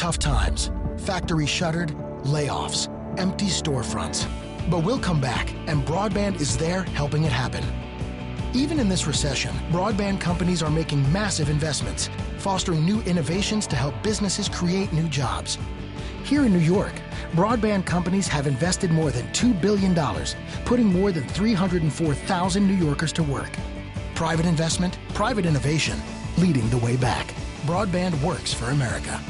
Tough times, factory shuttered, layoffs, empty storefronts. But we'll come back, and broadband is there helping it happen. Even in this recession, broadband companies are making massive investments, fostering new innovations to help businesses create new jobs. Here in New York, broadband companies have invested more than $2 billion, putting more than 304,000 New Yorkers to work. Private investment, private innovation, leading the way back. Broadband works for America.